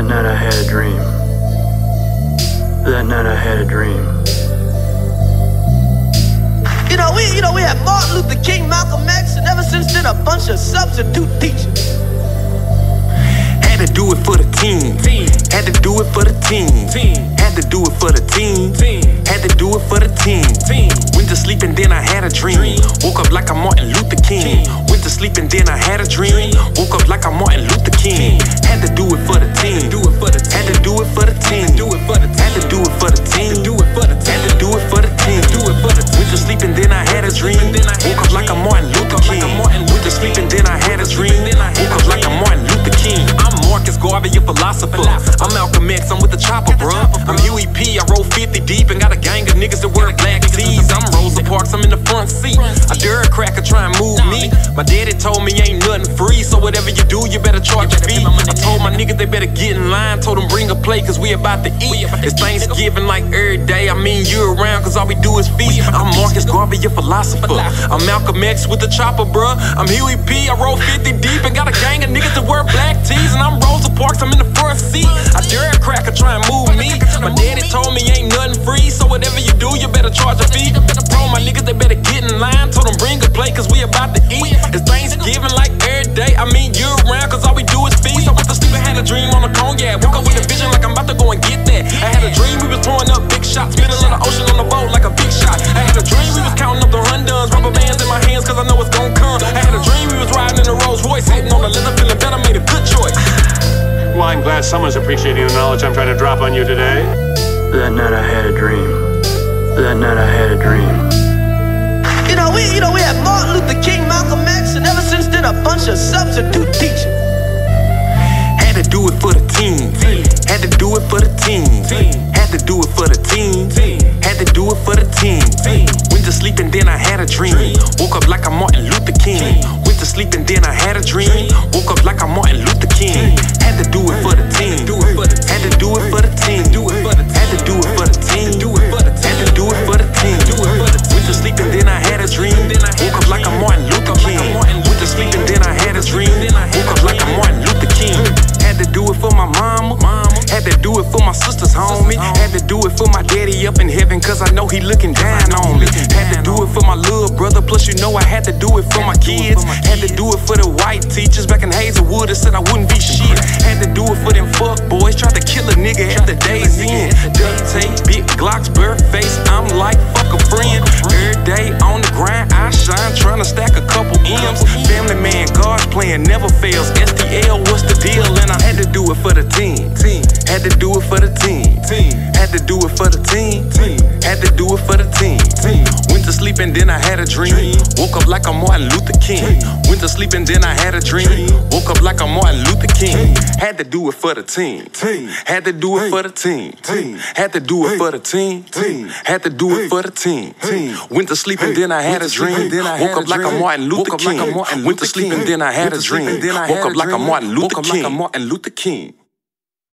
That night I had a dream. That night I had a dream. You know, we you know we had Martin Luther King, Malcolm X, and ever since then a bunch of substitute teachers. Had to do it for the team. Had to do it for the team. Had to do it for the team. Had to do it for the team. Went to sleep and then I had a dream. Woke up like I'm Martin Luther King. Went to sleep and then I had a dream. Woke up like I'm Martin Luther King. I'm Malcolm X, I'm with the chopper, bruh. I'm Huey P, I roll 50 deep and got a gang of niggas that wear black tees. I'm Rosa Parks, I'm in the front seat. A cracker try and move me. My daddy told me ain't nothing free, so whatever you do, you better charge your fee. I told my niggas they better get in line, told them bring a plate, cause we about to eat. It's Thanksgiving like every day, I mean you round, cause all we do is feast. I'm Marcus Garvey, a philosopher. I'm Malcolm X with the chopper, bruh. I'm Huey P, I roll 50 deep and got a I'm in the front seat. I dare a cracker try and move me. My daddy told me ain't someone's appreciating the knowledge I'm trying to drop on you today. That night I had a dream. That night I had a dream. You know, we you know we had Martin Luther King, Malcolm X, and ever since then a bunch of substitute teachers. Had to do it for the team. Had to do it for the team. Had to do it for the team. Had to do it for the team. Went to sleep and then I had a dream. Woke up like I'm Martin Luther King. Went to sleep and then I had a dream. Woke up like I'm Martin Luther King. Had to do it for my sisters, homie. Had to do it for my daddy up in heaven, cause I know he looking down on me. Had to do it for my little brother, plus you know I had to do it for my kids. Had to do it for the white teachers back in Hazelwood that said I wouldn't be shit. Had to do it for them fuck boys, tried to kill a nigga the day's end. Duct tape, for the team. Had to do it for the team. Went to sleep and then I had a dream. Woke up like I'm Martin Luther King. Went to sleep and then I had a dream. Woke up like I'm Martin Luther King. Had to do it for the team. Had to do it for the team. Had to do it for the team. Had to do it for the team. Went to sleep and then I had a dream. Woke up like I'm Martin Luther King. Went to sleep and then I had a dream. Woke up like I'm Martin Luther King.